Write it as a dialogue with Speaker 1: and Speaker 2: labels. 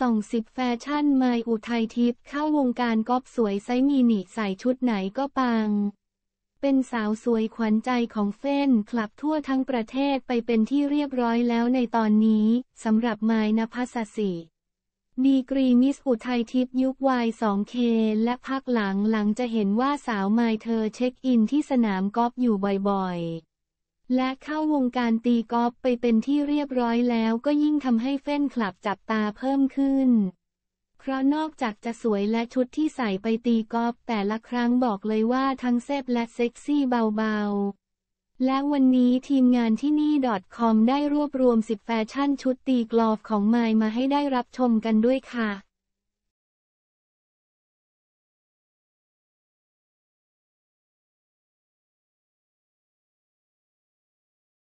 Speaker 1: ส่องสิบแฟชั่นมายด์ อุทัยทิพย์เข้าวงการกอล์ฟสวยไซซ์มินิใส่ชุดไหนก็ปัง เป็นสาวสวยขวัญใจของแฟนคลับทั่วทั้งประเทศไปเป็นที่เรียบร้อยแล้วในตอนนี้สำหรับมายด์ ณภศศิดีกรีมิสอุทัยทิพย์ยุค Y2K และพักหลังหลังจะเห็นว่าสาวมายด์เธอเช็คอินที่สนามกอล์ฟอยู่บ่อยๆ และเข้าวงการตีกอล์ฟไปเป็นที่เรียบร้อยแล้วก็ยิ่งทำให้แฟนคลับจับตาเพิ่มขึ้น เพราะนอกจากจะสวยและชุดที่ใส่ไปตีกอล์ฟแต่ละครั้งบอกเลยว่าทั้งเซฟและเซ็กซี่เบาๆ และวันนี้ทีมงานที่นี่ .com ได้รวบรวม 10 แฟชั่นชุดตีกอล์ฟของไมล์มาให้ได้รับชมกันด้วยค่ะ